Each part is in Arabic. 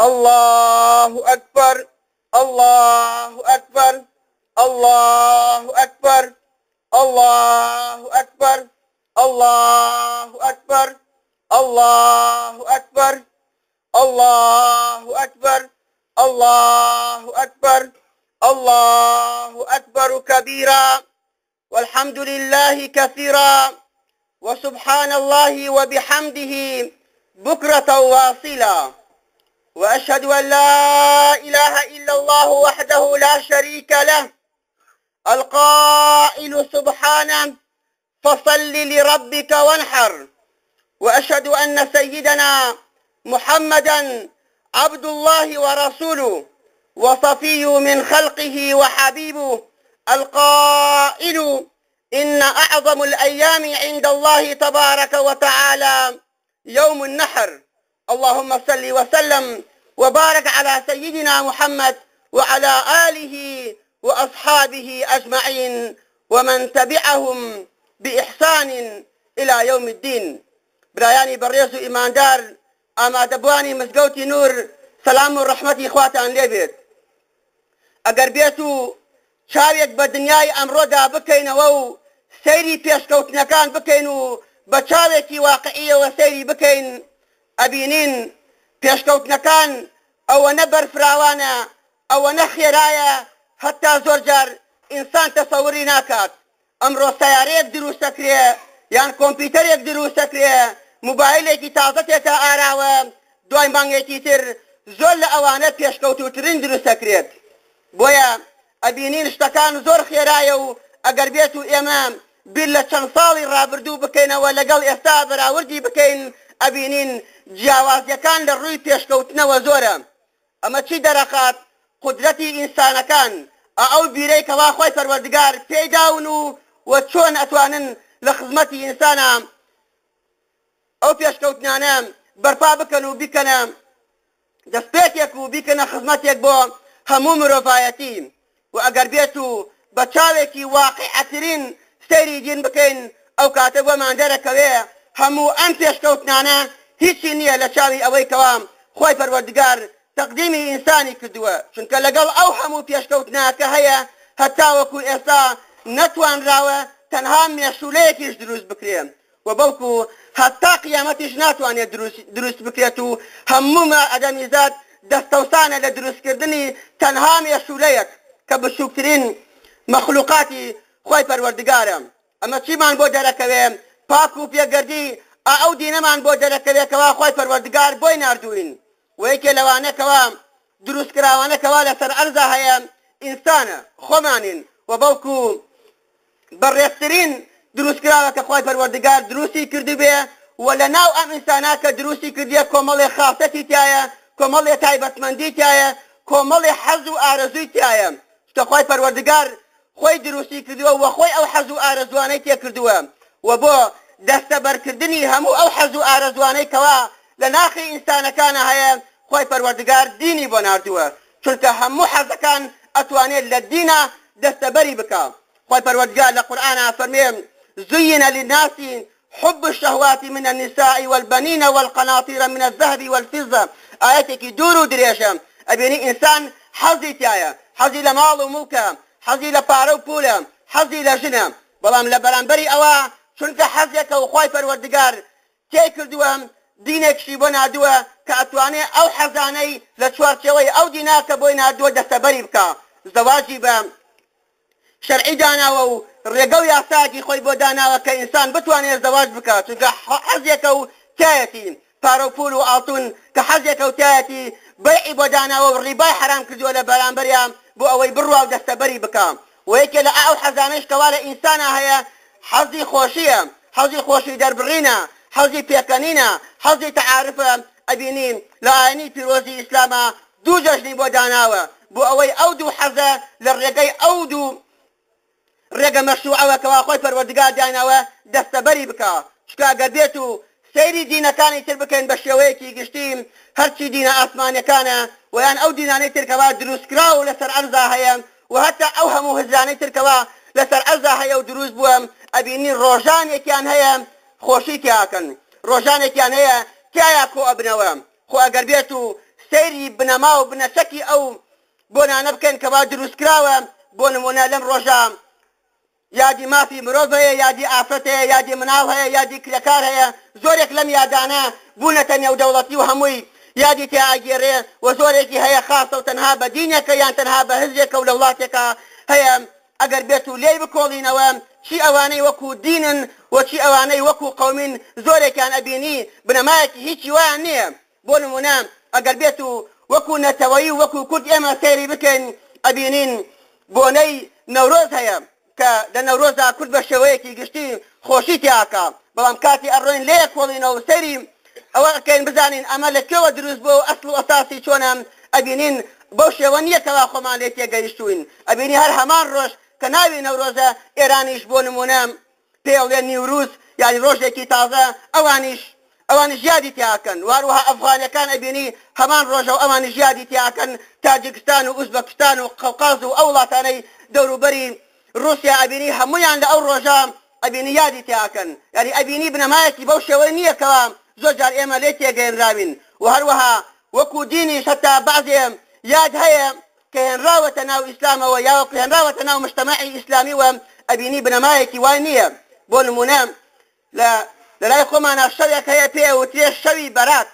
الله أكبر الله أكبر الله أكبر الله أكبر الله أكبر الله أكبر الله أكبر الله أكبر الله أكبر كبيرا والحمد لله كثيرا وسبحان الله وبحمده بكرة واصلا وأشهد أن لا إله إلا الله وحده لا شريك له القائل سبحانه فصل لربك وانحر. وأشهد أن سيدنا محمدا عبد الله ورسوله وصفيه من خلقه وحبيبه القائل إن أعظم الأيام عند الله تبارك وتعالى يوم النحر. اللهم صل وسلم وبارك على سيدنا محمد وعلى آله وأصحابه أجمعين ومن تبعهم بإحسان إلى يوم الدين. برایانی بەڕێز و ئیماندار ئامادەبوانی مزگەوتی نور سەسلام و ڕحمەتی خواتان لێبێت ئەگەر بێت و چاوێک بە دنیای ئەمڕۆدا بکەینەوە و سەیری پێشکەوتنەکان بکەین و بە چاوێکی ئەبینین پێشکەوتنەکان ئەوە نە بەرفراوانە ئەوە نە خێرایە هەتا زۆر جار ئینسان تەسەوری ناکات. ئەمڕۆ سیارەیەک دروستەکرێ یان کۆمپیوتەرێک دروستەکرێ موبایلێکی تازە تێتە ئاراوە دوای مانگێکی تر زۆر لە ئەوانە پێشکەوتوترین دروستەکرێت بۆیە ئەبینین شتەکان زۆر خێرایە و ئەگەر بێت و ئێمە بیر لە چەند ساڵی ڕابردوو بکەینەوە لەگەڵ ئێستا بەراوردی بکەین ئەبینین جیاوازیەکان لە ڕووی پێشکەوتنەوە زۆرە ئەمە چی دەرەخات؟ قدرەتی ئینسانەکان. ئەو بیرەی کەوا خۆی پەروەردگار پێداون و وە چۆن ئەتوانن لە خزمەتی ئینسانە ئەو پێشکەوتنانە بەرپا بکەن و بیکەنە دەستپێکێک و بیکەنە خزمەتێک بۆ هەموو مرۆڤایەتی. و ئەگەر بێت و بە چاوێکی واقعەترین سەیری دین بکەین ئەو کاتە بۆمان دەرەکەوێ هەموو ئەم پێشکەوتنانە هیچی نییە لە چاوی ئەوەی کەوام خۆی پەروەردگار تەقدیمی ئینسانی کردووە. چونکە لەگەڵ ئەو هەموو پێشکەوتناکە هەیە هەتاوەکو ئێستا نەتوانراوە تەنها مێشولەیەکیش دروست بکرێن. و بەڵکو هەتا قیامەتیش ناتوانێت دروست بکرێت و هەموو ئەدەمیزاد دەستەوسانە لە دروستکردنی تەنها مێشولەیەک کە بچووکترین مەخلوقاتی خۆی پەروەردگارە ئەمە چیمان بۆ دەرەکەوێ؟ پاک و پێگەردی ئەو دینەمان بۆ دەرەکەوێتەوە خۆی پەروەردگار بۆی نردوین وەیکێ لەوانەکەوە دروستکراوانەکەوا لەسەر ئەرزا هەیە ئینسانە خۆمانین. و بەڵکو بەڕێستترین دروستکراوە کە خۆی پەروەردگار دروستی کردی بێ و لە ناو ئەم ئینسانە کە دروستی کردیە کۆمەڵێ خاستەتی تایە کۆمەڵێ تایبەتمەندی تایە کۆمەڵی حەز و ئارەزووی تایە. شتە خۆی پەروەردگار خۆی دروستی کردووە و خۆی ئەو حەز و ئارەزوانەی تێ کردووە. و بۆ دەستە بەرکردنی هەموو ئەو حەز و ئارەزوانەی کەوا لە ناخی ئینسانەکانە هەیە خۆی پەروەردگار دینی بۆ نردووە چونکە هەموو حەزەکان ئەتوانێت لە دینە دەستەبەری بکە. خۆی پەروەردگار لە قورآنا فەرمێن زين للناس حب الشهوات من النساء والبنين والقناطير من الذهب والفضة. آياتك دور دريشة أبيني إنسان حظي تايا حظي لمال وملكة حظي لبارو بولا حظي لجنة بلام لبرانبري أوا چونکە حەزێکە و خۆی پەروەردگار تێ کردووە؟ دینێکشی بۆ نادووە کە ئەتوانێت ئەو حەزانەی لە چوارچەوەی ئەو دیناکە بۆی نادووە دەستەبەری بکە. زەواجی بە شەرعی داناوە و ڕێگە و یاساکی خۆی بۆ داناوە کە ئینسان بتوانێت زەواج بکات چونکە حەزێکە و تایەتی پارۆپول و ئاڵتون کە حەزێکە و تایەتی بەیعی بۆ داناوە و ڕیبای حرام کردووە لە بەرامبەریان بۆ ئەوەی بڕوا و دەستەبەری بکەم و یەکێ لە ئەو حەزانش کەوا لە ئینسانە هەیە حەزی خۆشیە حەزی خۆشی دەربڕینە حەزی پێکەنینە حەزی تەعاعرفە ئەبینین لە ئاینی پیرۆزی ئیسلامە دوو جەژنی بۆ داناوە بۆ ئەوەی ئەو دوو حەزە لە ڕێگەی ئەو دوو ڕێگە مەشروعەوەکەوا خۆی پەروەردگار داینەوە دەستەبەری بکە. شکاگەر بێت و سەیری دینەکانی تر بکەین بە شێوەیەکی گشتیم هەرچی دینە ئاسمانەکانە ویان ئەو دینانەی ترکەوا دروستکرا و لەسەر ئەرزا هەیە و هەتا ئەو هەموو هزانەی ترکەوە لەسەر ئەرزا هەیە و دروست بووم ئەبینی ڕۆژانێکیان هەیە خۆشی تیاکەن. ڕۆژانێکیان هەیە تایە کۆ ئەبنەوە؟ خۆ ئەگەر بێت و سەیری بنەما و بنەچەکی ئەو بۆنانە بکەن کەوا دروستکراوە بۆ نمونە لەم ڕۆژە یادی مافی مرۆڤ هەیە یادی ئافرەت هەیە یادی مناو هەیە یادی کرەکار هەیە. زۆرێک لەم یادانە بوونەتە نێودەوڵەتی و هەمووی. یادی تیاگیێڕێ و زۆرێکی هەیە خاصە و تەنها بە دینێکە یان تەنها بە هزێکە و لە وڵاتێکە هەیە. ئەگەر بێت و لێی بکۆڵینەوە چی ئەوانەی وەکو دینن وەچی ئەوانەی وەکو قومین زۆرێکیان ئەبینی؟ بنەمایەکی هیچی وایان نییە. بۆ نمونە ئەگەر بێت و وەکو نەتەوەی وەکو کورد ئێمە سێری بکەین ئەبینین بۆنەی نەورۆز هەیە. کە لە نەورۆزدا کورد بە شێوەیەکی گشتی خۆشی تیاکە. بەڵام کاتی ئەڕۆین لێ کۆڵینەوە سەری ئەوە کەین بزانین ئەمە لەکوێوە دروست بۆ ئەسڵ و ئەساسی چۆنە ئەبینین بۆ شێوە نییەکەوا خۆمان لێ تێگەیشتوین. ئەبینی هەر هەمان ڕۆژ کە ناوی نەورۆزە ئێرانیش بۆ نمونە پێڵێن نیوروس یانی ڕۆژێکی تازە ئەوانیش ئەوان ژیادی تیاکەن. واروها ئەفغانەکان ئەبینی هەمان ڕۆژە و ئەوان ژیادی تیاکەن. تاجکستان و ئوزبکستان و قەوقاز و ئەو وڵاتانەی دەوروبەری رووسیا ئەبینی هەمویان لە ئەو ڕۆژە ئەبینی یادی تیاکەن. یعنی ئەبینی بنەمایەکی بەو شێوەی نییەکەوە زۆر جار ئێمە لێ تێگەێنراوین و هەروەها وەکو دینی هەتا بازێ یاد هەیە کە هێنراوەتە ناو ئیسلامەوە یاوە هێنراوەتە ناو مشتمەعی ئیسلامی وە ئەبینی بنەمایەکی وای نییە. بۆ نمونە لە لەلای خۆمانە شەوێک هەیە پێ و تێ شەوی بەرات.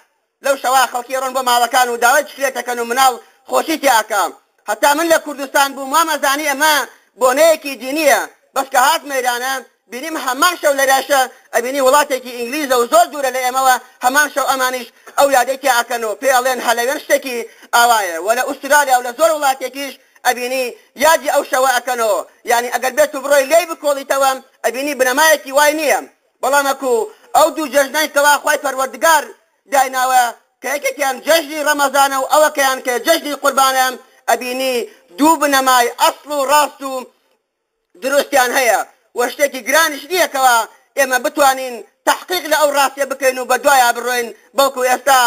لەو شەوا خەڵکی ڕۆن بۆ ماڵەکان و داوای شرێتەکەن و مناڵ خۆشی تیاکەم هەتا من لە کوردستان بوو مامەزانی ئەمە بۆنەیەکی دینیە. بەسکە هات مەدانە بینیم هەمان شەو لەراشە ئەبینی وڵاتێکی ئینگلیزە و زۆر دوورە لە ئێمەوە هەمان شەو ئەمانیش ئەو یادێکی ئاکەنەوە. پێڵێن هەلەوێن شتێکی ئاوایە. وە لە ئوسترالیا و لە زۆر وڵاتێکیش ئەبینی یادی ئەو شەوە ئەەکەنەوە. ینی ئەگەر بێت و بڕۆی لێی بکۆڵیتەوە ئەبینی بنەمایەکی وای نییە. بەڵامەکو ئەو دوو جەژنای کەوا خی پەروەردگار دایناوە کە یەکێکیان جەژنی ڕەمەزانە و ئەوەکەیان کە جەژنی قوربانە ئەبینی دوو بنەمای ئەسڵ و ڕاست و دروستیان هەیە. وە شتێکی گرانش نییەکەوە ئێمە بتوانین تحقیق لە ئەو ڕاستێ بکەین و بە دوایە بڕۆین بەڵکو ئێستا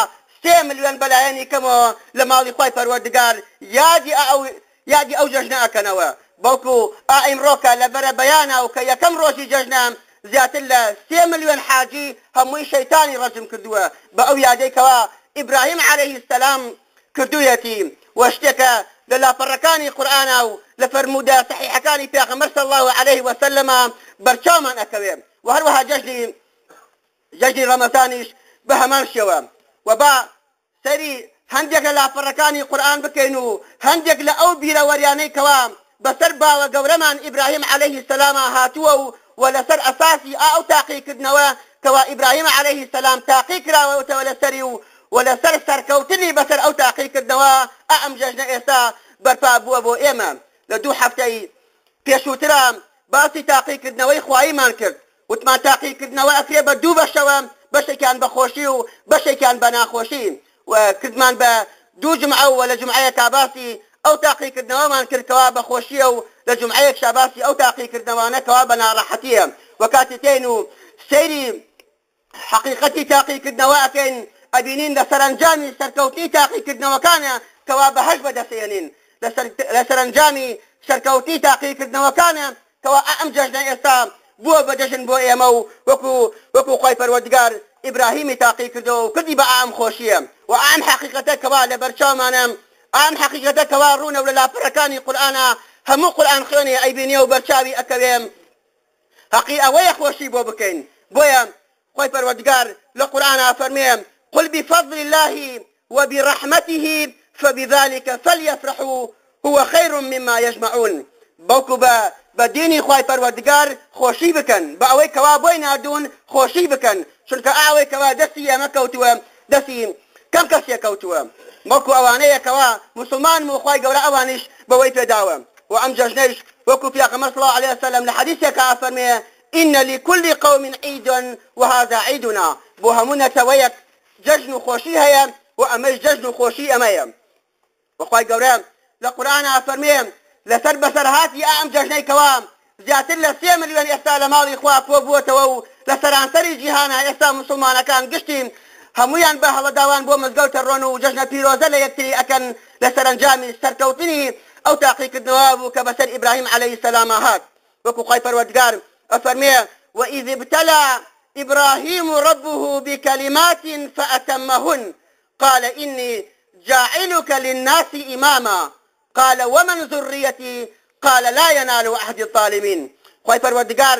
سێ ملیۆن بەلایەنی کەمەوە لە ماڵی خۆی پەروەردگار یادی ئەو یادی ئەو جەژنەکەنەوە بەڵکو ئائیمڕۆکە لە بەرە بەیانە و کە یەکەم ڕۆژی جەژنام زیاتر لە سێ ملیۆن حاجی هەمووی شەیتانی ڕەجم کردووە بە ئەو یادێکەوە ئیبراهیم عليه السلام کردوویەتی وە شتێکە لە لاپەڕەکانی قورآنا و لە فەرمودا صحیحەکانی پێغەمبەر صلی الله عليه وسلم بەرچاومان ئەکەوێ و هەروەها جەژنی جەژنی ڕەمەزانیش بە هەمان شێوە و با سەری هەندێک لە لاپەڕەکانی قورآن بکەین و بەسەر باوە گەورەمان ئیبراهیم عليه السلام هاتووە و و لەسەر ئەساسی ئەو تاقیکردنەوە ئیبراهیم عليه السلام تاقی کراوەتەوە لەسەری و لەسەر سەرکەوتنی بەسەر ئەو تاقیکردنەوە ئەم جەژنە ئێستا بەرپا بووە بۆ ئێمە لە دوو هەفتەی پێشووترا باسی تاقیکردنەوەی خواییمان کرد وتمان تاقیکردنەوە ئەکرێ بە دوو بەشەوە بەشێکیان بەخۆشی و بەشێکیان بە ناخۆشی و کردمان بە دوو جمعە و لە جمعەیە کاباسی ئەو تاقیکردنەوەمان کردکەوە بەخۆشیە و لە جمعەیەک شاباسی ئەو تاقیکردنەوەانەکەوا بە ناڕەحەتیە وەکاتی تێن و سەیری حقیقەتی تاقیکردنەوە ئەکەین ئەبینین لە سەرنجامی سەرکەوتی تاقیکردنەوەکانە کەوا بەهەش بەدەسێنین لە سەرنجامی سەرکەوتی تاقیکردنەوەکانە کەوا ئەم جەژنە ئێستا بووە بەجەژن بۆ ئێمە و وەکو وەکو خۆی پەروەردگار ئیبراهیمی تاقی کردەوە و کردی بە ئام خۆشیە و ئام حقیقەتە کەوا لە بەرچاومانە ئام حقیقەتە کەوا ڕوونە لە لاپەرەکانی قورآانە هەموو قورآان خوێنێ ئەیبینێ و بەرچاوی ئەکەوێم حقی ئەوەیە خۆشی بۆ بکەین بۆیە خۆی پەروەردگار لە قورآانە فەرمێم قل بفضل الله وبرحمته فبذلك فليفرحوا هو خير مما يجمعون. بەوکو بە بە دینی خی پەروەردگار خۆشی بکەن بە ئەوەی کەوا بۆی نردون خۆشی بکەن چونکە ئاوەی کەوا دەستی ئەمە کەوتووە دەستی کەم کەسێ کەوتووە مەکو ئەوانەیەکەوە مسلمان و خی گەورە ئەوانش بەوەی پێداوە و ئەم جەژنەش وەکو الله عليه وسلم لە حديثێکە فەرمێ إن لكل قوم عيد وهذا عيدنا. هەموو نەتەوەیەک جەژن و خۆشی هەیە و ئەمەش جەژن و خۆشی ئەمەیە وخوای گەورە لە قورآن فەرمێ لەسەر بەسەرهاتی ئەم جەژنەی کەوام زیاتر لە سێ ملیۆن ئێستا لە ماڵی خوا پۆ بووەتەوە و لە سەرانسەری جیهانە ئێستا مسلمانەکان گشتیم. هەمویان بە هەڵەداوان بۆ مزگەوتە ڕۆن و جەژنە پیرۆزە لە یەکتری ئەکەن لە سەرنجامی سەرکەوتنی ئەو تاقیکردنەوە عليه السلام هات. وەکو خی پەروەردگار ئەفەرمێ وإذ ابتلى إبراهيم ربه بكلمات فأتمهن. قال إني جاعلك للناس إماما. قال ومن ذريتي؟ قال لا ينال عهد الظالمين. خوي پروردگار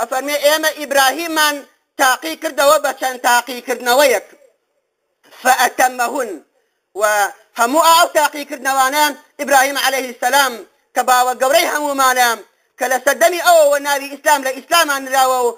أفرمي ايما إبراهيم تاقي کردەوە بە چەند تاقیکردنەوەیەک فأتمهن. وهمو آو تاقیکردنەوانە إبراهيم عليه السلام کە باوە گەورەی هەمومانە کە لە سەردەمی ئەوەوە ناوی ئیسلام لە ئیسلامانراوە و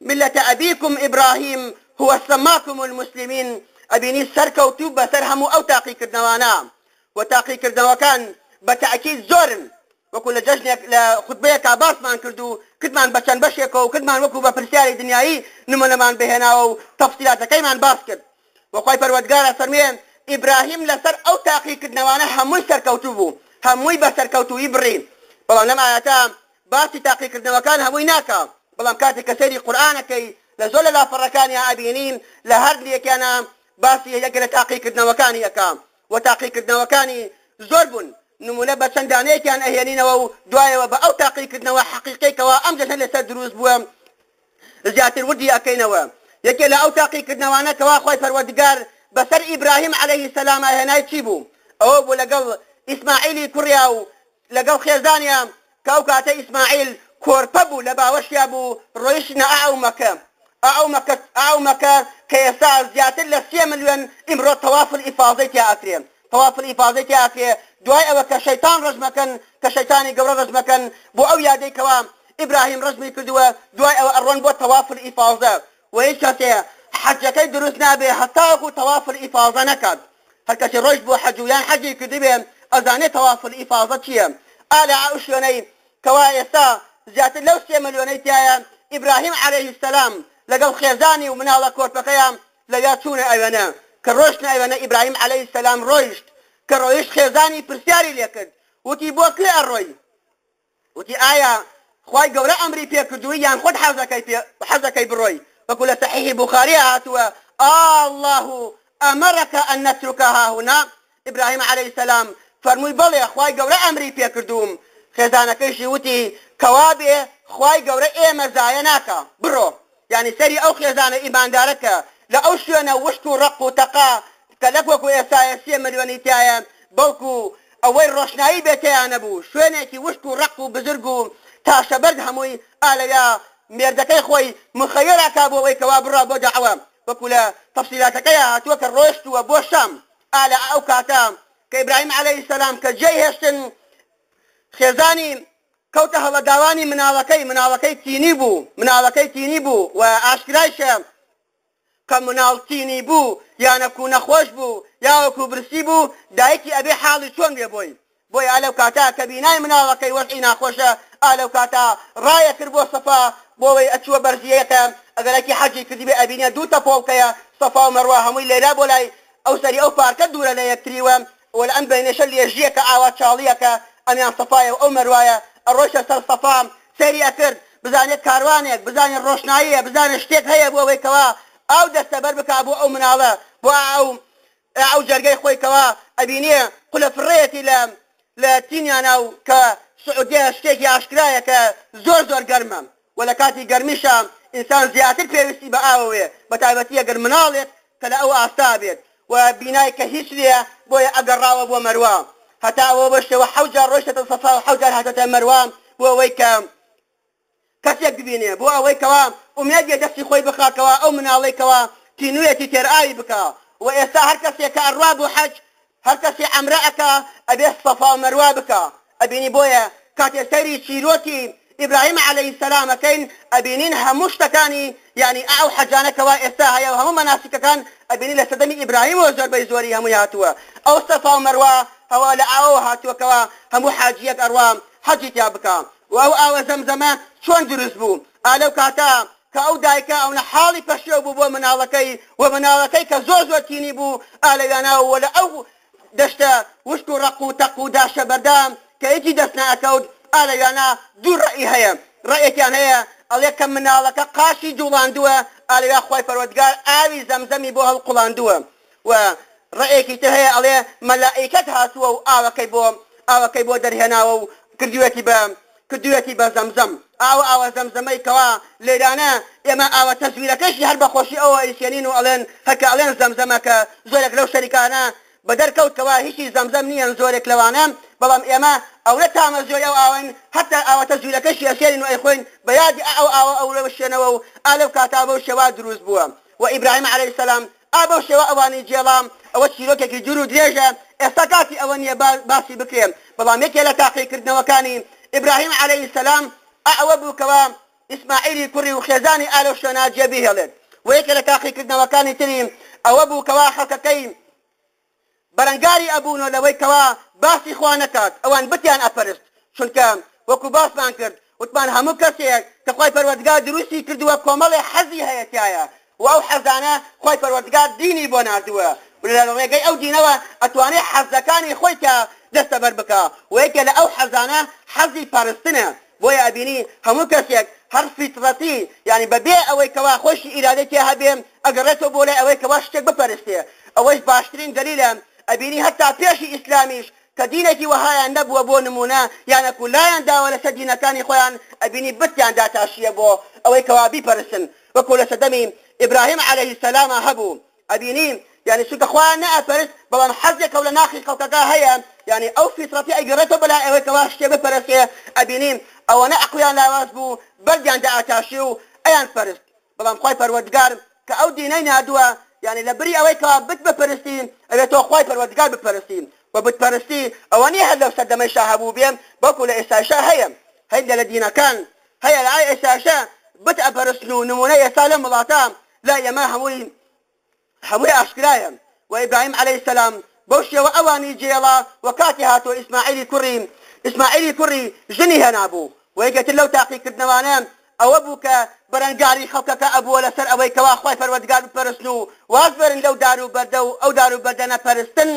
ملة أبيكم إبراهيم هو سماكم المسلمين. أبيني سركوتو بسر همو أو تاقي كردنوانا. وتاقي كردنوكان بتأكيد زورن وەکو لە جژنێک لە خودبەیەکا باسمان کردو کردمان بە چەند بەشێکەوە و کردمان وەکو بە پرسیاری دنیایی نمونەمان بهێناوە و تەفسیلاتەکەیمان باس کرد وەخوای پەروەردگارە فەرمێن ئیبراهیم لەسەر ئەو تاقیکردنەوانە هەمووی سەرکەوتو بوو هەمووی بە سەرکەوتوی بڕین بەڵام لەم ئاەتە باسی تاقیکردنەوەکان هەمووی ناکە بەڵام کاتێک کە سەری قورآانەکەی لە زۆر لە لافەڕەکانی ئابینین لە هەر یەکیانە باسی یەک لە تاقیکردنەوەکانی یەکە و تاقیکردنەوەکانی زۆر بوون نمونە بە چەندانەیەکیان ئەهێنینەوە و دوایەوە بە ئەو تاقیکردنەوە حقیقیکەوە ئەم جەنە لەسەر دروست بووە زیاتر وردی ئەەکەینەوە یەکێ لە ئەو تاقیکردنەوانەکەوا خۆی پەروەردگار بەسەر ئیبراهیم عليه سلام هێنای چی بوو ئەوە بوو لەگەڵ ئیسماعیلی کوڕیا و لەگەڵ خێزانیا کاو کاتە ئیسماعیل کۆرپە بوو لە باوەشیا بوو ڕۆیشتە ئاو مەکە ئاو مەکە ئاو مەکە کە ئێستا زیاتر لە سێ ملیۆن ئیمڕۆ تەوافل ئیفاازی تیا ئەکرێن تەوافل ئیفاازی تیا ئەکرێ دوای ئەوە کە شەیتان ڕژمەکەن کە شەیتانی گەورە ڕژمەکەن بۆ ئەو یادەی کەوا ئیبراهیم ڕژمی کردووە دوای ئەوە ئەڕۆن بۆ تەوافر ئیفاازە و هیچ کەسێ حەجەکەی دروست نابێ هەتاکو تەوافر ئیفاازە نەکات هەر کەسی ڕۆژ بۆ حەجویان حەجی کردبێ ئەزانێت تەوافر ئیفاازە چییە ئالە ئەو شوێنەی کەوا ئێستا زیاتر لەو سێ ملیۆنەی تایە ئیبراهیم عليه السلام. لەگەڵ خێزانی و مناڵە کۆرپەکەیان لەگا چوونە ئەوێنە کە ڕۆشت ئەوێنە ئیبراهیم عليه السلام ڕۆیشت کە ڕۆیش خێزانی پرسیاری لێ کرد وتی بۆ کێ ئەڕۆی وتی ئایا خی گەورە ئەمری پێکردووی یان خۆت حەزەکەی بڕۆی وەکو لە صحیحی بخاری هاتووە الله ئەمەڕەکە ئەن نەترکەها هونا ئیبراهیم عليه السلام فەرمووی بڵێ خی گەورە ئەمری پێکردوم خێزانەکەیشی وتی کەوابێ خی گەورە ئێمە زایە ناکە. بڕۆ. ینی سەری ئەو خێزانە ئیماندارەکە لە ئەو شوێنە وشت و ڕق و تەقا کە لەک وەکو ئێستاە سێ ملیۆنی تایە بەڵکو ئەوەی ڕۆشنایی بێتیان نەبوو شوێنێکی وشک و ڕق و بزرگ و تاشەبەرگ هەمووی ئالەیا مێردەکەی خۆی مخەیەراکا بۆ ئەوەی کەوا بڕا بۆ داوە وەکو لە تەفسیلاتەکەی هاتووە کە ڕۆشتووە بۆ شام ئالە ئەو کاتە کە ئیبراهیم عليه سلام کە جێ هێشتن خێزانی کەوتە هەڵە داوانی مناڵەکەی مناڵەکەی تینی بوو مناڵەکەی تینی بوو و ئاشکرایشە کە مناڵتینی بوو یانەکو نەخۆش بوو یاوەکو برسی بوو دایکی ئەبێ حاڵی چۆن بێ بۆی. بۆی ئالەو کاتا کە بینای مناڵەکەی وەرئی ناخۆشە ئالەو کاتا ڕایە کرد بۆ سەفا بۆەوەی ئەچووە بەرزیەکە ئەگەرەکی حەجی کردی بێ ئەبینە دوو تەپۆڵکەیە سەفا و مەڕوا هەمووی لێرا بۆ لای ئەو سەری ئەو پارکە دوورە لە یەکتریوە. ولا ئەم بینێشە لێژیەکە ئاوا چاڵیەکە ئەمیان سەفاایە ئەو مەروایە. ئەڕۆشە سەر سەفام سەریە کرد. بزانێت کاروانێک بزانێت ڕۆشناییە بزانێت شتێک هەیە بۆ ئەوەیەوە ئەو دەستەبەر بک بۆ ئەو مناڵە بۆ ئەو ئەو جەرگەی خۆیکەوە. ئەبینێ قولە فڕێتی لە لە تینیانە و کە سعودێ شتێکی ئاشکرایە کە زۆر زۆر گەرمە. و لە کاتی گەرمیشە ئینسان زیاتر پێویستی بە ئاوێ بە تایبەتیە گەر مناڵێت کە لە ئەو ئاستا بێت. و بینای کە هیچ لێ بۆیە ئەگەڕاوە بۆ مەروە. هەتا ئەوە بەشەوە حوجار ڕۆشتە سەفا و حوجار هاتەتە مەروان بۆ ئەوەی کە کەسێک ببینێ بۆ ئەوەی کەوا ئومێدیە دەستی خۆی بخاکەوە ئەو مناڵێکەوە تینوێتی تێرئاوی بکە و ئێستا هەر کەسێک کە ئەڕوا بوو حەج هەر کەسی ئەمرەەکە ئەبێ سەفا مەروا بکە ئەبینی بۆیە ئیبراهیم عليه سلامەکەین ئەبینین هەموو شتەکانی ینی ئەو حەجانەکەەوە ئێستا هەیە و هەموو مەناسیکەکان ئەبینی لە سەدەمی ئیبراهیمەوە زۆربەی زۆری هەمووی هاتووە ئەو و هەوا لە ئاوە هاتووەکەەوە هەموو حاجیەک ئەڕوام حەجی تیا بکە. و ئەو ئاوە زەمزەمە چۆن دروست بوو؟ ئالەو کاتا کە ئەو دایکە ئەو لە حاڵی پەشێ بوو بۆ مناڵەکەی و مناڵەکەی کە زۆر زۆر تینی بوو. ئالەویانەوە لە ئەو دەشتە وشک و ڕق و تەق و داشە بەردام کە هیچی دەست ناکەوت ئالەویانە دوو ڕئی هەیە. ڕێکیان هەیە ئەڵێ کە مناڵەکە قاشی جوڵاندووە ئالیا خۆی پەروەگار ئاوی زەمزەمی بۆ هەڵقڵاندووە و ڕێکی تر هەیە ئەڵێ مەلائیکەت هاتووە و ئاوەکەی بۆ ئاوەکەی بۆ دەرهێناوە و کردوەتی بە کردوەتی بە زەمزەم ئاوە ئاوە زەمزەمەی کەوا لێرانە ئێمە ئاوە تەسویرەکەشی هەر بەخۆشی ئەوە ئیسێنین و ئەڵێن هەکە ئەڵێن زەمزەمەکە زۆرێک لەو شەریکانە بەدەرکەوتکەوە هیچی زەمزەم نییە زۆرێک لەوانە بەڵام ئێمە ئەو لە تامە زۆر ئەو ئاوین حتا ئاوەتە جوولەکەشی ئەسێرین و ئەیخۆین بە یادی ئەو ئاوە ئەو لە شوێنەوە و ئالە کاتا بەو شێوا دروست بووە و ئیبراهیم عليه السلام ئابە شێوە ئەوانی جێڵام ئەوە چیرۆکێکی جور و درێژە. ئێستا کاتی ئەوە نییە باسی بکرێن بەڵام یەکێ لە تاقیکردنەوەکانی ئیبراهیم عليه السلام ئەوە بووکەوە ئیسماعیلی کوڕی و خێزانی ئالە شوێنا جێبی هێڵێت. و یەکێ لە تاقیکردنەوەکانی تریم ئەوە بووکەوە خەڵکەکەی بەرەنگاری ئەبوونەوە لەوەی کەوا باسی خوا نکات ئەوان بتیان ئەپەرست. چونکە وەکو باسمان کرد وتمان هەموو کەسێک کە خۆی پەروەردگار دروستی کردووە کۆمەڵی حەزی هەیەتایە و ئەو حەزانە خۆی پەروەردگار دینی بۆ نردووە ڕێگەی ئەو دینەوە ئەتوانێت حەزەکانی خۆی کە دەستە بەر بکە. وەیەکە لە ئەو حەزانە حەزی پارستنە بۆیە ئەبینی هەموو کەسێک هەر فیترەتی یعنی بەبێ ئەوەی کەوا خۆشی ئیرادێکی هەبێ ئەگەڕێتەوە بۆ لای ئەوەی کەوا شتێک بپەرستێ. ئەوەش باشترین دلیلە ئەبینی هەتا پێشی ئیسلامیش کە دینێکی وهایان نەبووە بۆ نمونە یانە کولایان داوە لەسەر دینەکانی خۆیان ئەبینی بتیان داتاشیە بۆ ئەوەی سەدەمی ئیبراهیم عليه السلام هەبوو ئەبینی يعني شو كخوان نأفرس بلان حزك ولا ناخي خلقك هيا. يعني أو في صرفي أجرته بلا أو كواش شيء بفرس أبينين أو أنا أقويا لا واسبو بلد عند أتاشيو أيان فرس بلان خوي فرودقار كأو دينين هدوا يعني لبري أوي كبت بفرستين أبي تو خوي فرودقار بفرستين وبتفرستي أو أني هذا سدم شاهبو بيم. بقول إساشا هيا. هيدا الذين كان. هيا العي إساشا بتأفرسنو نمونية سالم ملاطام لا ئێمە هەمووی هەمووی ئاشکرایە و ئیبراهیم عليه سلام بەو شێوە ئەوانی جێڵا وە کاتی هاتۆ ئیسماعیلی کوڕی ئیسماعیلی کوڕی ژنی هەنابوو وەیگەتر لەو تاقیکردنەوانیان ئەوە بوو کە بەرەنگاری خەڵکەکە ئەبووە لەسەر ئەوەی کەواخوای پەروەگار و پرستن و وازبرن لەو دار و بەردە و ئەو دار و بەدەنە پەرستن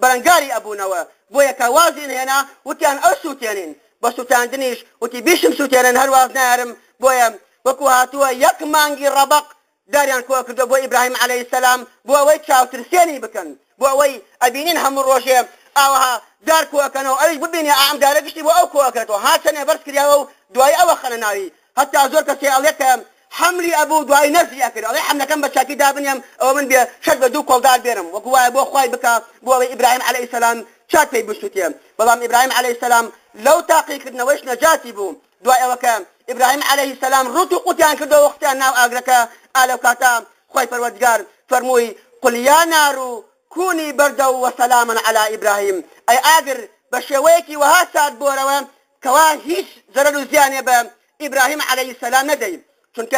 بەرەنگاری ئەبوونەوە بۆ یەکە وازین هێنا وتیان ئەو سووتێنین بە سووتاندنیش وتی بیشم سووتێنن هەر واز نارم. بۆیە وەکو هاتووە یەک مانگی ڕەبق داریان کۆ کردو بۆ ئیبراهیم عليه السلام بۆ ئەوەی چاوترسێنی بکەن بۆ ئەوەی ئەبینین هەموو ڕۆژێ ئاوها دار کۆکەنەوە ئەوش ببینی ئام دارەگشتی بۆ ئەو کۆکرێتەوە هاچەنێ بەرز کراوە و دوای ئەوە خەنە ناوی هەتا زۆر کەسی ئەڵێکە حملی ئەبوو دوای نەرزیا کرد ئەڵێ حملەکەم بە چاکی دابنیم ئەوە من بێ شەر بە دوو کۆڵدار بێرم وەکو وایە بۆ خی بکە بۆ ئەوەی ئیبراهیم عليه السلام چاک پێی بشتێ بەڵام ئیبراهیم عليه السلام لەو تاقیکردنەوەش نەجاتی بوو. دوای ئەوەکە ئیبراهیم عليه السلام ڕوت و قوتیان کردەوە وەختیان ناو ئاگرەکە ئالە کاتا خی پەروەردگار فەرمووی قل یا نار كوني بردا وسلاما على إبراهيم. أي آجر بشويكي وها ساد بوروا كوا هيش زرر زيانة ب إبراهيم عليه السلام ندي. چونك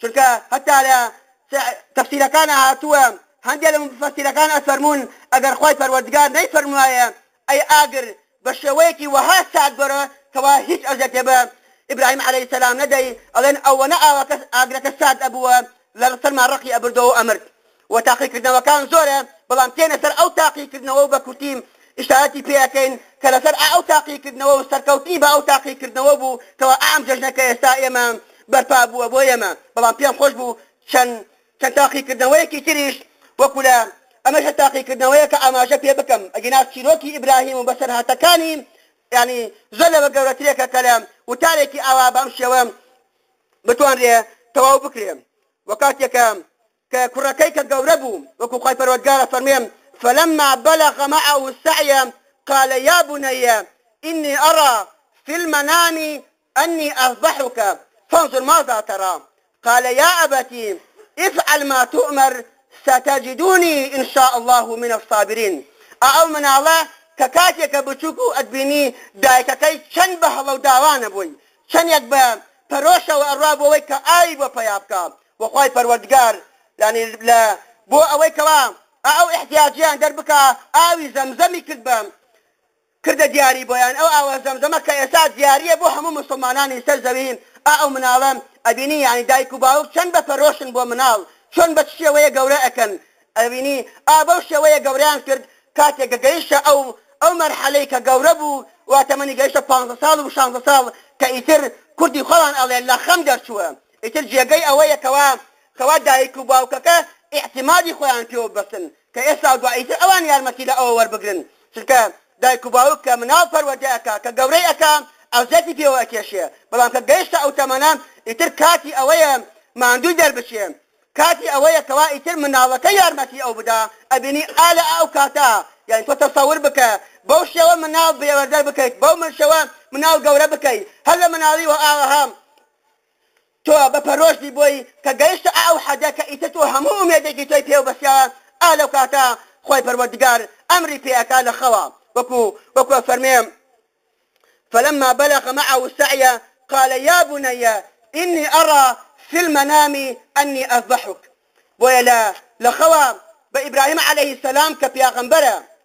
چونك حتى على تفسير كان هاتوا. هندي المفسر كان أفرمون أجر خوي پروردگار ني فرموايا أي آجر بشويكي وها ساد بوروا كوا هيش إبراهيم عليه السلام ندي ألين أو نأى أجرك ساد أبوه لرسل ما رقي أبردو أمرت وتاقیکردنەوەکان زۆرە بەڵام تێنە سەر ئەو تاقیکردنەوە بە کوتیم ئشتاەتی پێەکەین کە لەسەر ئەو تاقیکردنەوە و سەرکەوتی بە ئەو تاقیکردنەوە بوو کەەوە ئام جەژنەکە ئێستا ئێمە بەرپا بووە بۆ ئێمە بەڵام پێم خۆش بوو چەند چەند تاقیکردنەوەیەکی تریش وەکو لە ئەمەش تاقیکردنەوەیە کە ئاماژە پێ بکەم ئەگەنا چیرۆکی ئیبراهیم و بەسەر هاتەکانی ینی زۆر لەوە گەورەترێکە کەلام وتارێکی ئاوا بەم شێوە بتوانرێ تەواو بکرێم وەکاتێکم ككركي كجوربو وكو خايف الوجارة فرميم فلما بلغ معه السعي قال يا بني إني أرى في المنام أني أذبحك فانظر ماذا ترى. قال يا أبتي افعل ما تؤمر ستجدوني إن شاء الله من الصابرين. أو من الله ككاتك بچوكو أدبيني دايككي چن بهلو داوان بوي چن يك به پروشا و اروا بوي كآي بو پيابكا وخواي پروردگار يعني لا بو ئەوەی کەوا ئەو احتیاجیان دەربکە ئاوی زەمزەمی کرد بە کردە دیاری بۆیان. ئەو ئاوە زەمزەمە کە ئێستا دیارە بۆ هەموو مسلمانانی سەر زەوین ئەو مناڵم ئەبینی ینی دایک و باوک چەند بە پەرۆشن بۆ مناڵ. چۆن بە شێوەیە گەورە ئەەکەن؟ ئەبینی ئابە شێوەیە گەوریان کرد کاتێک گەگەیشە ئەو ئەو مەرحەلەی کە گەورە بوو واتەمەنی گەیشتە 15 ساڵ و 16 ساڵ کە ئیتر کوردی خۆڵان ئەڵێ لە خەم دەرچووە. ئیتر جێگەی ئەوەیەکەوە کەوا دایک و باوکەکە احتیمادی خۆیان پێوە بەسن کە ئێستا دواییتر ئەوان یارمەتی لە ئەوە وەربگرن. چکە دایک و باوک کە مناڵ پەروەدەکە کە گەورەی ئەەکە ئەوزەتی پێوە ئەکێشێ بەڵام کە گەیشتە ئەو تەمەە ئیتر کاتی ئەوەیە ماندوو دەربچێ. کاتی ئەوەیە کەوا ئیتر مناڵەکە یارمەتی ئەو بدا ئەبینی ئالە ئەو کاتا. یعنی تۆ تەسەور بکە بەو شێوە مناو بێوەدەر بکەیت بەو من مناو گەورە بکەیت هەر لە مناڵی و ئاهام تۆ بە پەرۆشتی بۆی کە گەیشتە ئەو حەدەکە ئیتر تۆ هەموو ئومێدێکی تۆی پێ بەسیا ئالە کاتا خۆی پەروەردگار ئەمری پێەکە لە خەوە فلما بلغ معه السعي قال يا بني إني أرى في المنام أني أذبحك ويلا لخوا بإبراهيم عليه السلام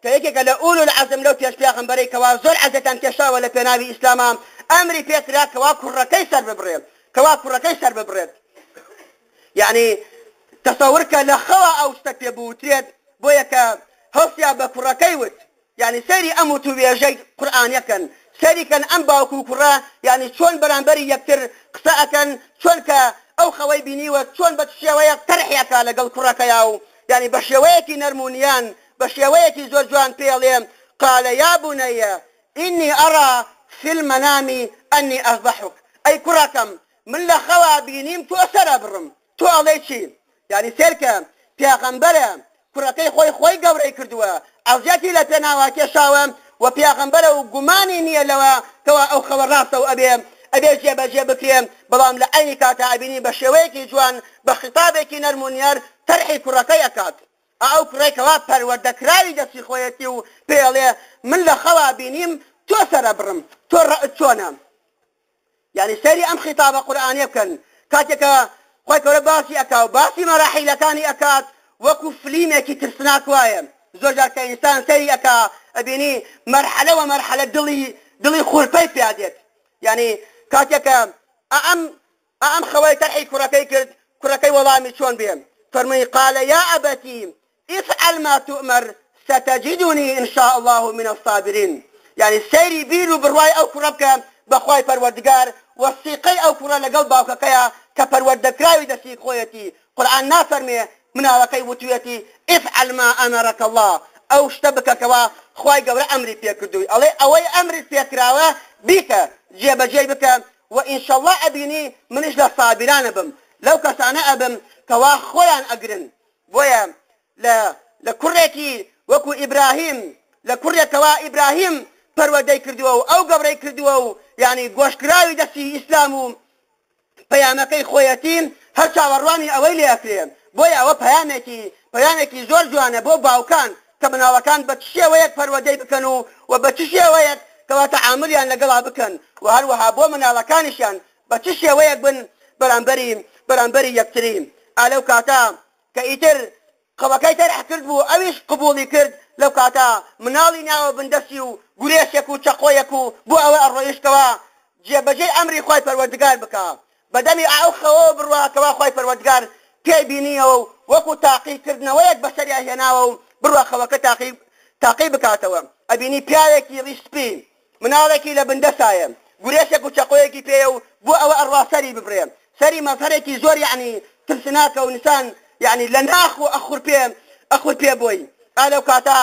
کە یەکێکە لە ئول لە عزم لەو پێش پیاخمبەری کەوا زۆر عزەتان کێشاوە لە پێناوی ئیسلامام ئەمری پێکرا کەوا کوڕەکەی سەر ببرێت. کەوا کوڕەکەی سەر ببرێت. یعنی تەسەورکە لە خەوە ئەو شتە پێ بوترێت بۆ یەکە هەستیا بە کوڕەکەی وت. یعنی سەری ئەم و تو وێژەی قورآانەکەن سەریکەن ئەم باوکو و کوڕە یعنی چۆن بەرامبەری یەکتر قسە ئەەکەن چۆنکە ئەو خەوەی بینیوە چۆن بە شێوەیە تەرحیەکە لەگەڵ کوڕەکەیا و یعنی بە شێوەیەکی نەرمونیان بە شێوەیەکی زۆر جوان پێڵێم قالە یا بوونەیە ئینی ئەرا المنام أني أذبحك. أي كراكم من لا خوا بينيم تو أسرى برم. تو علي شيء يعني سيركا پیغمبره کوڕەکەی خۆی خۆی گەورەی کردووە ئەوزیاتی لە پێناوە کێشاوە و پیاغمبەرە و گومانی نییە لەوە کەوا ئەو خەوە ڕاستە و ئەبێ ئەبێ جێبەجێ بکرێن بەڵام لە ئەینی کاتا ئەبینی بە شێوەیەکی جوان. بە خطابێکی نەرمونیار تەرحی کوڕەکەی ئەکات ئەو کوڕێکەوە پەروەردەکراوی دەستی خۆیەتی و پێڵێ من لە خەوا بینیم تۆ سرە بڕم تۆ چۆنە یعنی سەری ئەم خطابە قورآانە بکەن کاتێکە خۆی کەورە باسی ئەکا و باسی مەراحیلەکانی ئەکات وەکو فلیمێکی ترسناک وایە زۆر جارکە ئینسان سەری ئەکا ئەبینی مەرحلەوە مەرحلە دڵی دڵی خورپەی پیادێت ینی کاتێکە ئەم ئەم خەوەی تەحی کوڕەکەی کرد کوڕەکەی وەڵامی چۆن بێم فەرمووی قالە یا ئەبەتی افعل ما تؤمر ستجدني إن شاء الله من الصابرين. يعني سيري بيرو برواي أو كربك بخواي پروردگار وثيقي أو كرة لقل باوككيا كپروردكراوي دسي خويتي. قرآن نافرمي مناڵەکەی وتوێتی ئفعل ما ئەمەرەکە الله. ئەو شتە بکەکەوە خی گەورە ئەمری پێکردووی ئەڵێ ئەوەی ئەمری پێکراوە بیکە جێبەجێ بکە و ئینشەله ئەبینی منش لە سابیرانە بم. لەو کەسانە ئەبم کەوا خۆیان ئەگرن بۆیە لە کوڕێکی وەکو ئیبراهیم لە کوڕێکەوە ئیبراهیم پەروەدەی کردووە و ئەو گەورەی کردووە و ینی گۆشکراوی دەستی ئیسلام و پەیامەکەی خۆیەتیم هەر چاوەڕوانی ئەوەی لێکرێن بۆی ئەوە پەیامێکی پەیامێکی زۆر جوانە بۆ باوکان کە مناوەکان بە شێوەیەک پەروەدەی بکەن و و بە چ شێوەیەک کەواتە عاملیان لەگەڵا بکەن و هەروەها بۆ مناڵەکانیشیان بە چ شێوەیەک بن بەرامبەری بەرامبەری یەکترین. ئالەو کاتا کە ئیتر قەوەکەی تەرح کرد بوو ئەویش قبولی کرد. لەو کاتا مناڵی ناوە بندەسی و گورێشێک و چەقۆیەک و بۆ ئەوە ئەڕۆیشتەوە جێبەجێ ئەمری خۆی پەروەردگار بکە. بەدەمی ئاو خەوە بڕواکەوە خۆی پەروەردگار پێی بینیەوە و وەکو تاقیکردنەوەیەک بەسەری هێناوە و بڕواخەوەکە تاقی تاقی بکاتەوە. ئەبینی پیاوێکی ڕیسپی مناڵێکی لە بندەسایە. گورێشێک و چەقۆیەکی پێ و بۆ ئەوە ئەڕواستەری ببرێ. سەری مەفەرێکی زۆر یعنی ترسناکە و نیسان یعنی لە ناخ و ئەخور پێ ئەخور پێ بۆی ئالەو کاتا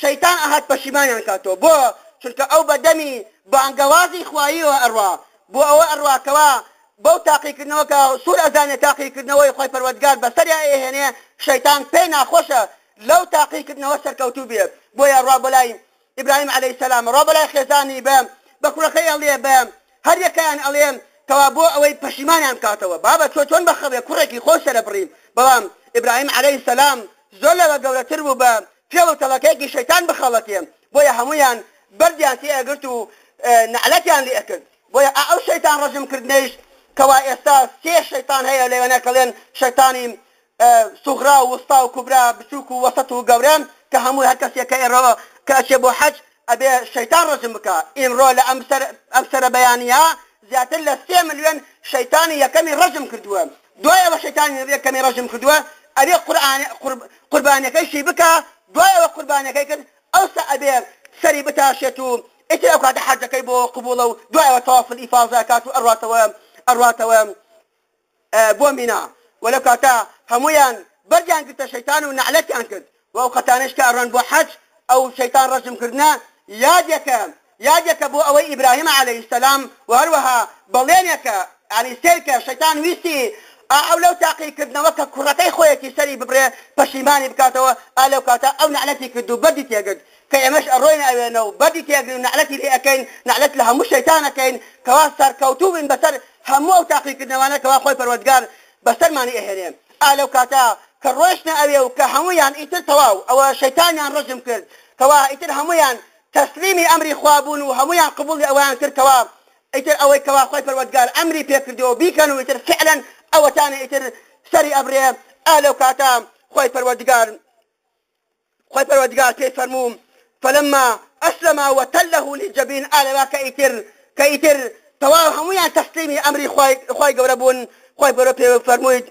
شەیتان ئەهات پەشیمانیان کاتەوە بۆ چونکە ئەو بەدەمی بانگەوازی خواییەوە ئەڕوا بۆ ئەوە ئەڕواکەوە بەو تاقیکردنەوە کە سوور ئەزانێ تاقیکردنەوەی خۆی پەروەردگار بەسەریا ئێهێنێ شەیتان پێی ناخۆشە لەو تاقیکردنەوە سەرکەوتوو بێ بۆیە ڕوا بەلای ئیبراهیم عليه السلام بەلای خێزانی بە بە کوڕەکەی ئەڵێ بە هەر یەکەیان ئەڵێن کەوا بۆ ئەوەی پەشیمانیان کاتەوە بابە چۆ چۆن بەخەبێ کوڕێکی خۆش سەرە بڕین بەڵام ئیبراهیم عليه السلام زۆر لەوە گەورەتر بوو بە پێڵ و تەڵەکەیەکی شەیتان بخەڵەتێن بۆیە هەمویان بەردیان تێ ئەگرت و نعلەتیان لێ ئەکرد بۆیە ئەو شەیتان ڕژم کردنیش کەوا ئێستا سێ شەیتان هەیە لێوەنە کەڵێن شەیتانی سوغرا و وستا و کوبرا بچووک و وەسەت و گەوران کە هەموو هەر کەسێکە ئێڕەوە کەچێ بۆ حەج ئەبێ شەیتان ڕژم بکە ئیمڕۆ لە ئەمسەر بەیانیا زیاتر لە سێ ملیۆن شەیتانی دوایەوە شەیتانی یەکەمی ڕژم کردووە ئەبێ قوربانەکەیشی بکە دوایەوە قوربانەکەی کرد ئەوسا ئەبێ سەری بتاشێت و ئیتر ئەو کاتە حەجەکەی بۆ قبولە و دوایەوە تەوافل ئیفازەکات و ئەڕاتەوە ئەڕاتەوە بۆ مینا وەلە کاتا هەمویان بەرجیان کردە شەیتان و نعلەتیان کرد و ئەو قەتانش کە ئەڕۆن بۆ حەج ئەو شەیتان ڕەجمکردە یادێکە یادێکە بۆ ئەوەی ئیبراهیم عليه السلام. و هەروەها بەڵێنێکە ینی سێرکە شەیتان ویستی ئەو لەو تاقیکردنەوە کە کوڕەکەی خۆیەکی سەری ببرێ پەشیمانی بکاتەوە ئالەو کاتە ئەو نعلەتی کرد و بەدی تێگرت کە ئێمەش ئەڕۆین ئەوێنە و بەدی تێگرن نعلەتی لێ ئەەکەین نعلەت لە هەموو شەیتانەکەین کەوا سەرکەوتوو بن بەسەر هەموو ئەو تاقیکردنەوەانە کەوا خۆی پەروەردگار بەسەرمانی ئەهێنێ ئالەو کاتە کە ڕۆشتە ئەوێ و کە هەمویان ئیتر تەواو ئەوە شەیتانیان ڕژم کرد کەوا ئیتر هەمویان تەسلیمی ئەمری خوابوون و هەمویان قبولی ئەویان کردکەوە ئیتر ئەوەی کەوا خۆی پەروەردگار ئەمری پێکردەوە بیکەن و ئیتر فعلا ئەوەتانە ئیتر سەری ئەبرێ ئالەو کاتە خۆی پەروەردگار خۆی پەروەردگار پێی فەرموو فلما أسلم وتله للجبين آل كإيتر كإيتر توا هميان تسليمي أمري خواي خواي قبربون خواي بربي فرمويد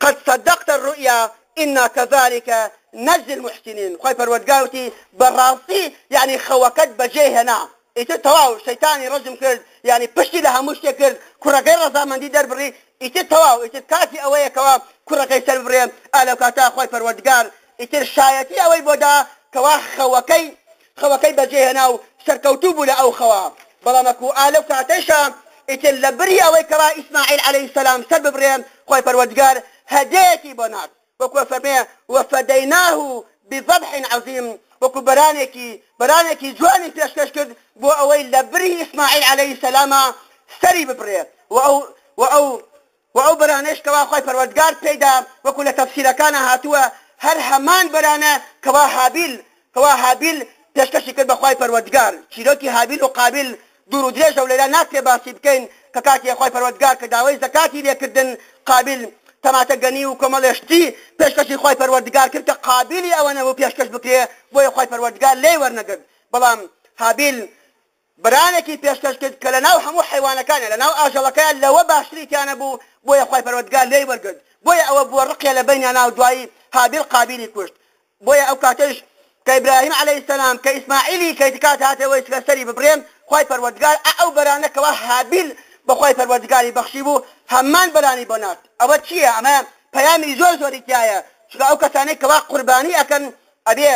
قد صدقت الرؤيا إنا كذلك نجزي المحسنين. خواي فرودقاوتي براسي يعني خوكت بجيه هنا ئیتر تەواو شەیتانی ڕژم کرد ینی پشتی لە هەموو شتێک کرد کوڕەکەی ڕزامەندی دەربڕی ئیتر تەواو ئیتر کاتی ئەوەیەکەوە کوڕەکەی سەر بڕێ ئالە کاتا خۆی پەروەردگار ئیتر شایەتی ئەوەی بۆدا کەوا خەوەکەی خەوەکەی بەجێهێنا و سەرکەوتوو بوو لە ئەو خەوە بەڵامەکو ئالە کاتەشە ئیتر لە بری ئەوەی کەوا ئیسماعیل عليه السلام. سەر ببرێن خۆی پەروەردگار هەدەیەکی بۆ نات وەکوە فەرمێ وفەدەیناه بذبح بەرانێکی بەرانێکی جوانی پێشکەش کرد بۆ ئەوەی لە بری ئیسماعیل عليه سەلامە سەری ببرێ و ئەو و ئەو و ئەو بەرانێشکەوا خۆی پەروەردگار پێدا وەکو لە تەفسیرەکانە هاتووە هەر هەمان بەرانە کەوا هابیل کەوا هابیل پێشکەشی کرد بەخوای پەروەردگار. چیرۆکی هابیل و قابل دوور و درێژە و لەلا ناتێ باسی بکەین کە کاتی خۆی پەروەردگار کە داوای زەکاتی لێکردن قابل تەماتە گەنی و کۆمەڵێشتی پێشکەشی خۆی پەروەردگار کرد کە قابلی ئەوەنەوە پێشکەش بکرێ بۆیە خۆی پەروەردگار لێ وەرنەگرت بەڵام هابیل برانێکی پێشکەش کرد کە لە ناو هەموو حیوانەکانە لە ناو ئاژەڵەکەیان لەوە باشتریتیانە بوو بۆیە خۆی پەروەردگار لێ وەرگرت بۆیە ئەوە بووە ڕقیە لە بینیان ناو دوایی هابیل قابلی کوشت بۆیە ئەو کاتش کە ئیبراهیم عليه السلام کە ئیسماعیلی کە کات هاتەوەی سەری ببرێن خۆی پەروەردگار ئەو بەرانەکەەوە هابیل بەخۆی پەروەردگاری بەخشی بوو هەمان بەرانی بۆ نات ئەوە چییە ئەمە پەیامی زۆر زۆری تایە چکە ئەو کەسانەی کەوا قوربانی ئەەکەن ئەبێ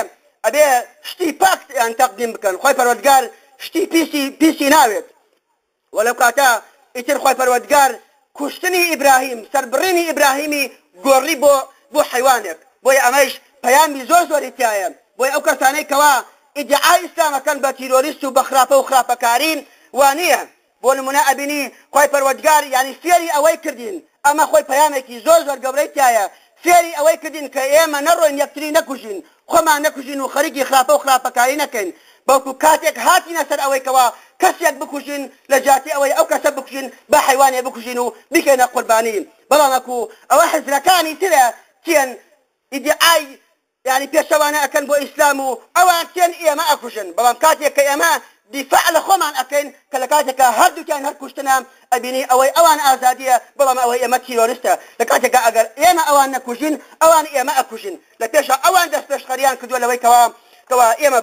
ئەبێ شتی پاک یان تەقدیم بکەن خۆی پەروەردگار شتی پیسی پیسی ناوێت. وەلەو کاتە ئیتر خۆی پەروەردگار کوشتنی ئیبراهیم سربڕینی ئیبراهیمی گۆڕی بۆ بۆ حیوانێک. بۆی ئەمەش پەیامی زۆر زۆری تایە. بۆی ئەو کەسانەی کەوا ئیدعای ئیسلامەکەن بە تیرۆریست و بە خراپە و خراپەکارین وانە بۆ نمونە ئەبینی خۆی پەروەردگار ینی فێری ئەوەی کردین. ئەمە خۆی پەیامێکی زۆر زۆر گەورەی تایە. فێری ئەوەی کردین کە ئێمە نەڕۆین یەکتری نەکوژین. خۆمان نەکوژین و خەریکی خراپە و خراپەکاری نەکەین. بەڵکو کاتێک هاتیە سەر ئەوەی کەوا کەسێک بکوژین لە جاتی ئەوەی ئەو کەسە بکوژین بە حیوانێ بکوژین و بکەینە قوربانی. بەڵامەکو ئەوە حزرەکانی ترە چێن ئیدعای يعني پێشەوانە ئەەکەن بۆ ئیسلام و ئەوان تێن ئێمە ئەکوژن. بەڵام کاتێک کە ئێمە دیفاع لە خۆمان ئەەکەین کە لە کاتێکە هەردووکیان هەر کوشتنە ئەبینی ئەوەی ئەوان ئازادیە بەڵام ئەوەی ئێمە تیرۆریستە. لە کاتێکە ئەگەر ئێمە ئەوان نەکوژین ئەوان ئێمە ئەکوژین. لە پێشە ئەوان دەست کردووە لەوەی کەوا کەوا ئێمە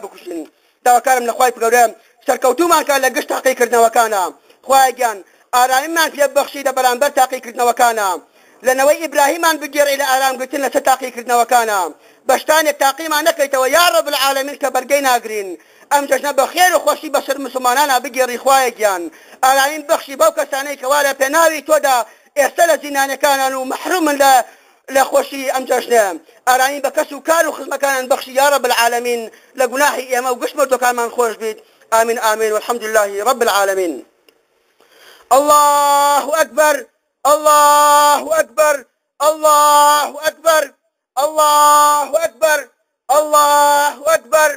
داواکارم لە خخوای گەورە سەرکەوتومانکە لە گشت تاقیکردنەوەکانە. خوایگیان ئارایمان پێ بەخشی لە بەرامبەر تاقیکردنەوەکانە. لەنەوەی ئیبراهیمان بگێڕی لە ئارامگرتن لە سە تاقیکردنەوەکانە. بەشتانێک تاقیمان نەکەیتەوە یا ڕب العالمین کە بەرگەی ناگرین. ئەم جەژنە بە خێر و خۆشی بەسەر مسلمانانە بگێڕی خوایەکیان ئاراین بەخشی بەو کەسانەی کەوا لە پێناوی تۆدا ئێستا لە زیینانەکانان و محرومن لە لە خۆشی ئەم جەژنە ئارانی بە کەس و کار و خزمەکانان بەخشی یارە بالعالمین لە گوناهی ئێمە و گشت مردەکانمان خۆش بیت آمين آمين والحمد لله رب العالمين. الله أكبر الله أكبر الله أكبر الله أكبر الله أكبر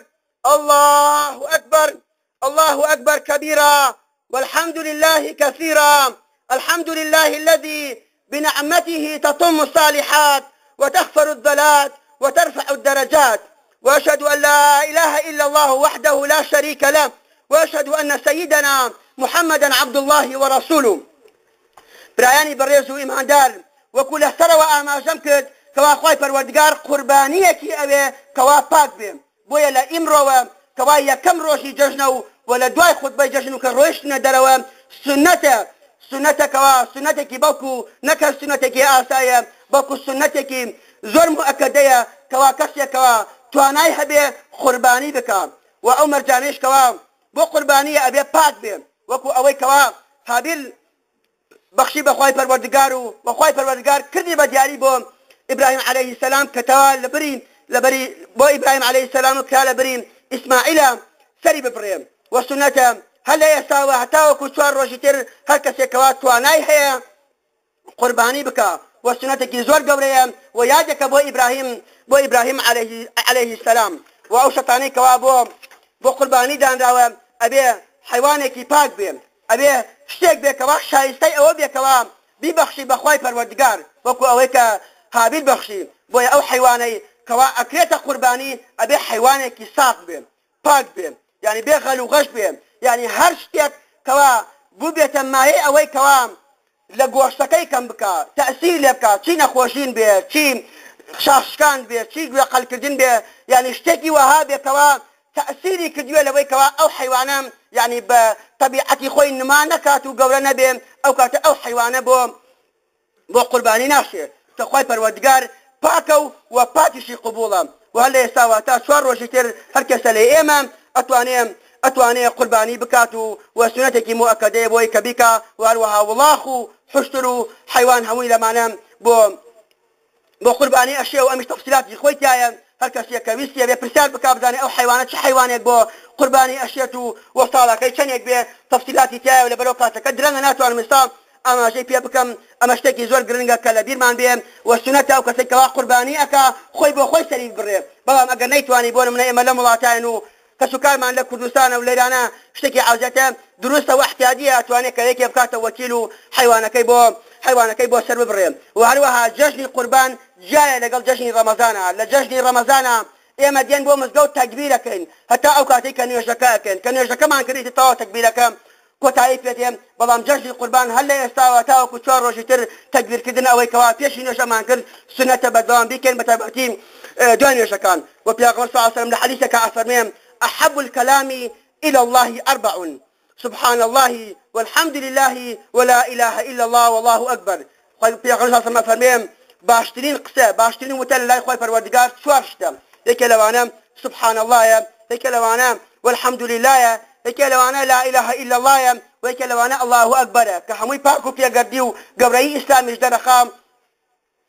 الله أكبر الله أكبر كبيرا والحمد لله كثيرا. الحمد لله الذي بنعمته تتم الصالحات وتغفر الضلات وترفع الدرجات. وأشهد أن لا إله إلا الله وحده لا شريك له. وأشهد أن سيدنا محمدا عبد الله ورسوله. برایانی بەڕێز و وەکو لە سەرەوە ئاماژەم کرد کەوا خی پەروەردگار قوربانیەکی ئەوێ کەوا پاک بێ بۆیە لە ئیمڕۆوە کەوا یەکەم ڕۆژی جەژنە و و لە دوای خودبەی جەژن و کە سنەتە سنەتەکەەوە سنەتێکی بەڵکو نەکە سنەتێکی ئاسایە بەڵکو سنەتێکی زۆر مؤکدەیە کەوا کەسێکەوە توانای هەبێ قوربانی بکات و ئەو مەرجانێشکەوە بۆ قوربانیە ئەبێ پاک بێ. وەکو ئەوەی کەوا هابیل بەخشی بەخوای پەروەردگار و بەخوای پەروەردگار کردی بە دیاری بۆ ئیبراهیم عليه السلام کەتەوا لە برین لەبەری بۆ ئیبراهیم عليه السلام و کرا لە برین ئیسماعیلە سەری ببڕێم. وەسونەتە هەل لە ئێستاوە هەتاوەکو چوار ڕۆژی تر هەر کەسێکەوە توانای هەیە قوربانی بکە وەسونەتێکی زۆر گەورەیە و یادێکە بۆ ئیبراهیم بۆ عليه السلام. و ئەو شەتانەی کەوا بۆ بۆ قوربانی دانراوە ئەبێ حیوانێکی پاک بێ ئەبێ شتێک بێکەوە شایستەی ئەوە بێکەوە بیبەخشی بەخوای پەروەردگار وەکو ئەوەی کە هابیل بەخشی بۆیە ئەو حیوانەی کەوا ئەکرێتە قوربانی ئەبێ حیوانێکی ساق بێ پاک بێ یعنی بێ غەل و ینی هەر شتێک کەوا بوو بێتە مایە ئەوەی کەوام لە گۆشتەکەی کەم بکە تەسی لێ بکە. چی نەخۆشین بێ؟ چی شاشکان بێ؟ چی گوێ قەلکردن بێ؟ ینی شتێکی وەها بێتەوە تەسیری کردوێ لەوەیکەوە ئەو حیوانم ینی بە تەبیعەتی خۆی نما نەکات و گەورە نەبێ ئەو کاتە ئەو حیوانە بۆ بۆ قوربانی ناشێ. تەخوای پەروەردگار پاکە و وە پاتیشی قوبوڵە. وهل لە ئێستاوە تا چوار ڕۆژی تر هەرکەسە لە ئێمە ئەتوانێم شوار روشتر هر كسلي إيما أتوانيم أتواني قرباني بكاتو وسنتك مؤكدة بوي كبيكا وهروها والله حشترو حيوان هموي لمانا بو بو قرباني أشياء وأمش تفصيلات خويتي هەر کەسێکە ویستە بێ پرسیار بک بزانێ ئەو حیوانە چه حیوانێک بۆ قوربانی ئەشێت و وەستاڵەکەی چەندێک بێ تەفسیلاتی تایە لە بەرەو کاتەکە درەنگە ناتوان مستا ئاماژەی پێ بکەم ئەمە شتێکی زۆر گرنگە کە لە بیرمان بێ وەسونەتە ئەو کەسێکەوە قوربانی ئەکا خۆی بۆ خۆی سەری بڕێ. بەڵام ئەگەر نەیتوانی بۆ منە ئێمە لە وڵاتاین و کەسوکارمان لە کوردستانە و لێرانە شتێکی عوزەتە دروستە و احتیادیە ئەتوانێت کە یەکێ بکاتە وەکیل و حیوانەکەی بۆ حیوانەکەی بۆ سەر ببڕێ و هەروەها جەژنی قوربان جایە لەگەڵ جەژنی ڕەمەزانە. لە جەژنی ڕەمەزانە ئێمە دێن بۆ مزگەوت تەکبیرەکەین. هەتا ئەو کاتێک کە نوێژەکەکەن کە نوێژەکەمان کردی تەواو تەکبیرەکەم کۆتایی پێێم بەڵام جەژی قوربان هەل لە ئێستاوە تاوەکو چوار ڕۆژی تر تەکبیرکردن ئەوەی کەوا. پێشی نوێژەمان کرد سنەتە بەدەوام بیکەین بە تایبەتی دوای نوێژەکان. و پیاغمبەر صلی الله عليه وسلم لە حدیثەکە ئەفەرمێم أحب الكلام إلى الله أربع. سبحان الله والحمد لله ولا إله إلا الله والله أكبر. پیغمبر صلی وسلم فرمیم باشترین قسە باشترین وتە لای خۆی پەروەردگار چوار شتە هيك لوانا سبحان الله يا هيك لوانا والحمد لله هيك لوانا لا إله إلا الله يا وهيك لوانا الله أكبر. كحموي باكو في قرديو قبري إسلام يجدر خام.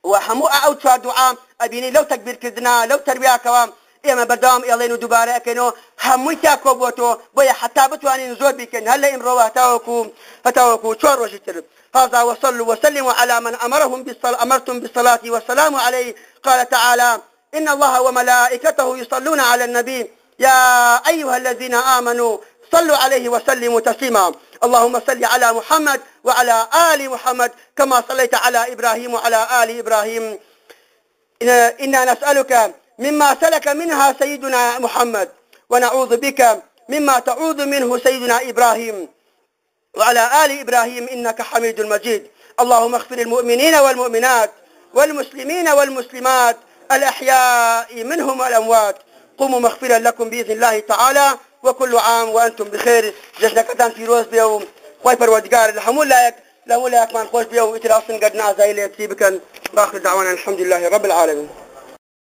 وحمو أو تشار دعاء أبيني لو تكبير كدنا لو تربية كوام. ئێمە بەدام ئێڵێن و دووبارە ئەەکەنەوە هەمووی تا کۆبووەتەوە بۆیە حتا بتوانین زۆر بیکەن هەر لە ئیمڕۆوە هەتاوەکو هەتاوەکو چۆر ڕۆژی تر هذا وصلوا وسلموا على من أمرهم بالصلاة أمرتم بالصلاة والسلام عليه. قال تعالى إن الله وملائكته يصلون على النبي. يا أيها الذين آمنوا صلوا عليه وسلموا تسليما. اللهم صل على محمد وعلى آل محمد كما صليت على إبراهيم وعلى آل إبراهيم. إنا نسألك مما سلك منها سيدنا محمد ونعوذ بك مما تعوذ منه سيدنا إبراهيم. وعلى آل إبراهيم إنك حميد مجيد. اللهم اغفر المؤمنين والمؤمنات والمسلمين والمسلمات الأحياء منهم والأموات. قوموا مغفرا لكم بإذن الله تعالى وكل عام وأنتم بخير. جشنا كتان في روز بيوم. خوي پروردگار الحمد لله له لا يكمان خوش بيوم. اتراصن قد نعزا إليه بكن باخر دعوانا الحمد لله رب العالمين.